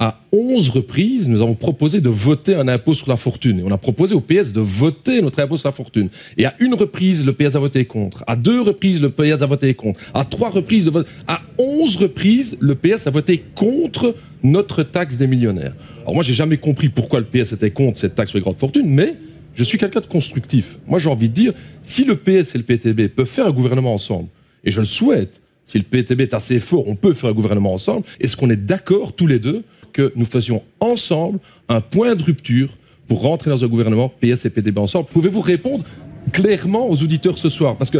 à 11 reprises, nous avons proposé de voter un impôt sur la fortune. Et on a proposé au PS de voter notre impôt sur la fortune. Et à une reprise, le PS a voté contre. À deux reprises, le PS a voté contre. À trois reprises, à 11 reprises, le PS a voté contre notre taxe des millionnaires. Alors moi, j'ai jamais compris pourquoi le PS était contre cette taxe sur les grandes fortunes, mais je suis quelqu'un de constructif. Moi, j'ai envie de dire, si le PS et le PTB peuvent faire un gouvernement ensemble, et je le souhaite, si le PTB est assez fort, on peut faire un gouvernement ensemble, est-ce qu'on est d'accord tous les deux que nous faisions ensemble un point de rupture pour rentrer dans un gouvernement PS et PTB ensemble. Pouvez-vous répondre clairement aux auditeurs ce soir? Parce que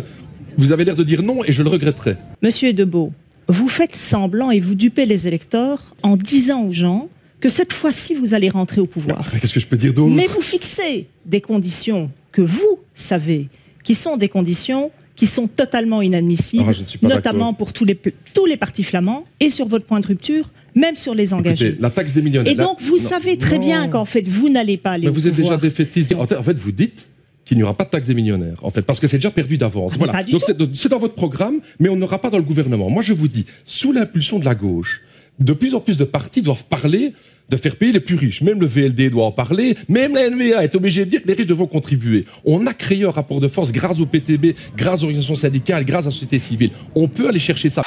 vous avez l'air de dire non et je le regretterai. Monsieur Debeau, vous faites semblant et vous dupez les électeurs en disant aux gens que cette fois-ci vous allez rentrer au pouvoir. Qu'est-ce que je peux dire d'autre? Mais vous fixez des conditions que vous savez, qui sont des conditions qui sont totalement inadmissibles, ah, notamment pour tous les, tous les partis flamands, et sur votre point de rupture, même sur les engagés. la taxe des millionnaires. Et donc, vous savez très bien qu'en fait, vous n'allez pas aller Mais vous êtes déjà défaitiste. En fait, vous dites qu'il n'y aura pas de taxe des millionnaires, en fait, parce que c'est déjà perdu d'avance. Ah, voilà. Donc c'est dans votre programme, mais on n'aura pas dans le gouvernement. Moi, je vous dis, sous l'impulsion de la gauche, de plus en plus de partis doivent parler de faire payer les plus riches. Même le VLD doit en parler, même la NVA est obligée de dire que les riches devront contribuer. On a créé un rapport de force grâce au PTB, grâce aux organisations syndicales, grâce à la société civile. On peut aller chercher ça.